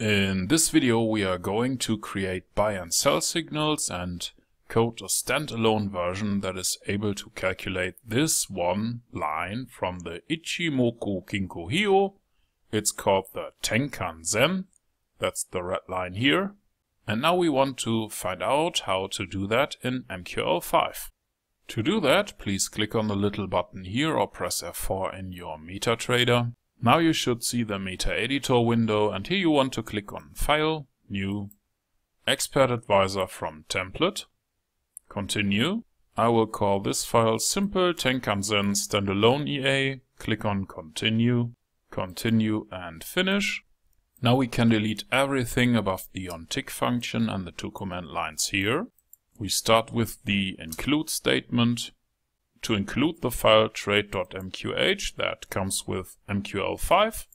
In this video we are going to create buy and sell signals and code a standalone version that is able to calculate this one line from the Ichimoku Kinko Hyo. It's called the Tenkan-sen. That's the red line here. And now we want to find out how to do that in MQL5. To do that, please click on the little button here or press F4 in your MetaTrader. Now you should see the Meta Editor window and here you want to click on File, New, Expert Advisor from Template, Continue. I will call this file Simple Tenkan-Sen Standalone EA, click on Continue, Continue and Finish. Now we can delete everything above the onTick function and the two comment lines here. We start with the include statement to include the file trade.mqh that comes with MQL5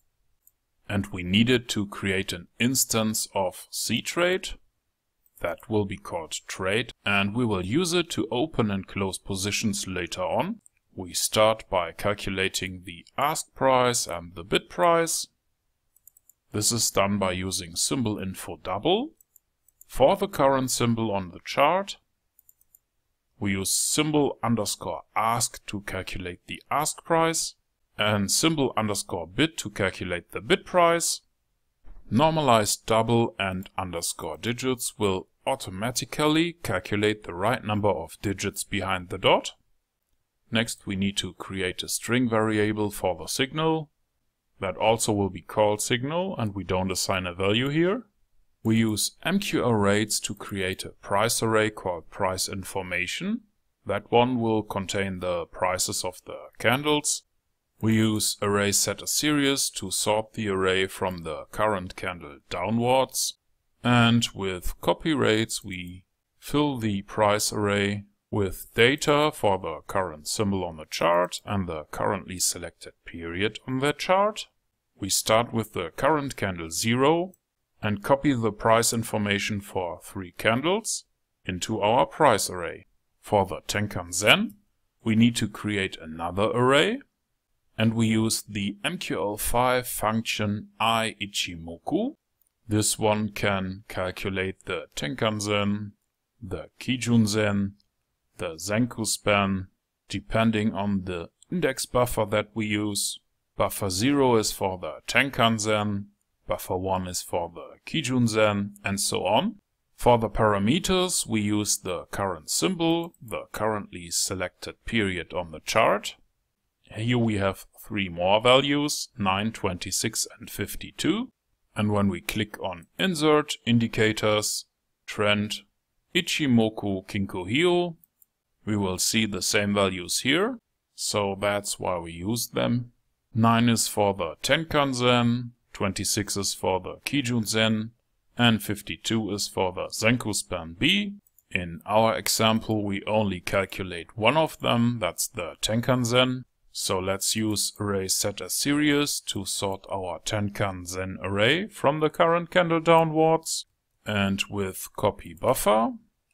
and we needed to create an instance of ctrade that will be called trade and we will use it to open and close positions later on. We start by calculating the ask price and the bid price. This is done by using symbol info double for the current symbol on the chart we use symbol underscore ask to calculate the ask price and symbol underscore bid to calculate the bid price. Normalized double and underscore digits will automatically calculate the right number of digits behind the dot. Next we need to create a string variable for the signal. That also will be called signal and we don't assign a value here. We use MQL MQArrays to create a price array called price information. That one will contain the prices of the candles. We use array set as series to sort the array from the current candle downwards. And with copy rates we fill the price array with data for the current symbol on the chart and the currently selected period on that chart. We start with the current candle 0 and copy the price information for three candles into our price array. For the Tenkan-sen, we need to create another array and we use the MQL5 function iIchimoku. This one can calculate the Tenkan-sen, the Kijun-sen, the Senkou span, depending on the index buffer that we use. Buffer 0 is for the Tenkan-sen, buffer 1 is for the Kijun-sen, and so on. For the parameters, we use the current symbol, the currently selected period on the chart. Here we have three more values, 9, 26 and 52. And when we click on Insert, Indicators, Trend, Ichimoku Kinko Hyo, we will see the same values here. So that's why we use them. 9 is for the Tenkan-sen, 26 is for the Kijun-sen, and 52 is for the Senkou span B. In our example, we only calculate one of them, that's the Tenkan-sen. So let's use array set as series to sort our Tenkan-sen array from the current candle downwards. And with copy buffer,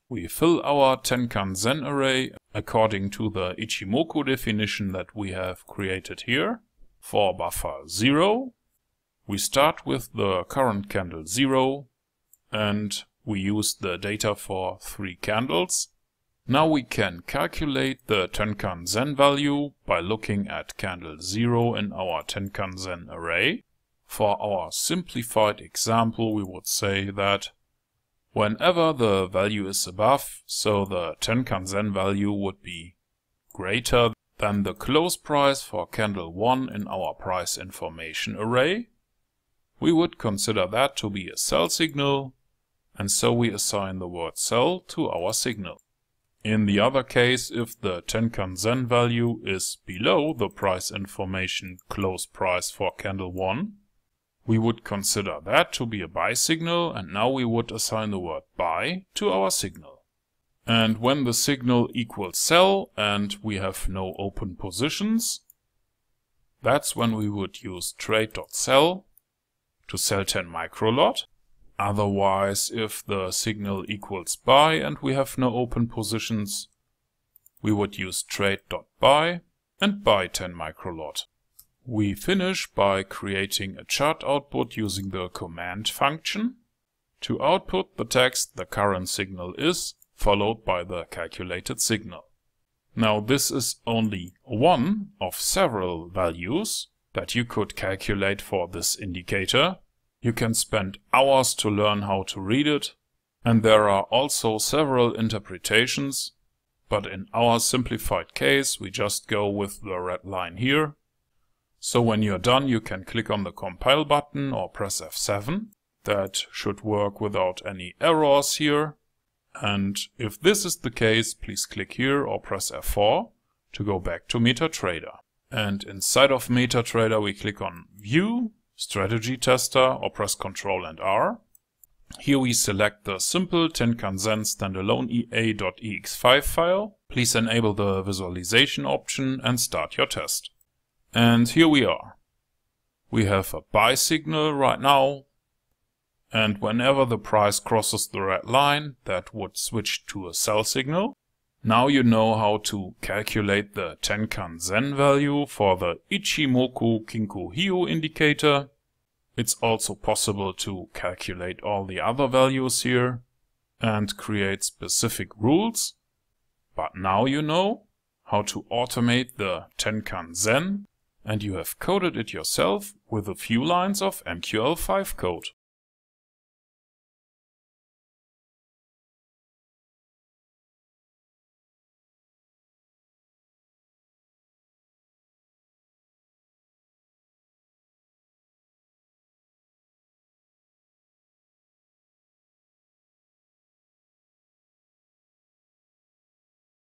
we fill our Tenkan-sen array according to the Ichimoku definition that we have created here. For buffer 0, we start with the current candle 0 and we use the data for three candles. Now we can calculate the Tenkan-sen value by looking at candle 0 in our Tenkan-sen array. For our simplified example we would say that whenever the value is above, so the Tenkan-sen value would be greater than the close price for candle 1 in our price information array, we would consider that to be a sell signal, and so we assign the word sell to our signal. In the other case, if the Tenkan-sen value is below the price information close price for candle 1, we would consider that to be a buy signal and now we would assign the word buy to our signal. And when the signal equals sell and we have no open positions, that's when we would use trade.sell to sell 10 microlot. Otherwise, if the signal equals buy and we have no open positions, we would use trade.buy and buy 10 microlot. We finish by creating a chart output using the comment function. To output the text, the current signal is, followed by the calculated signal. Now this is only one of several values that you could calculate for this indicator. You can spend hours to learn how to read it, and there are also several interpretations, but in our simplified case we just go with the red line here. So when you're done you can click on the compile button or press F7. That should work without any errors here. And if this is the case, please click here or press F4 to go back to MetaTrader. And inside of MetaTrader, we click on View, Strategy Tester or press Ctrl and R. Here we select the simple Tenkan-Sen standalone EA.ex5 file. Please enable the visualization option and start your test. And here we are. We have a buy signal right now and whenever the price crosses the red line, that would switch to a sell signal. Now you know how to calculate the Tenkan-sen value for the Ichimoku Kinko Hyo indicator. It's also possible to calculate all the other values here and create specific rules. But now you know how to automate the Tenkan-sen and you have coded it yourself with a few lines of MQL5 code.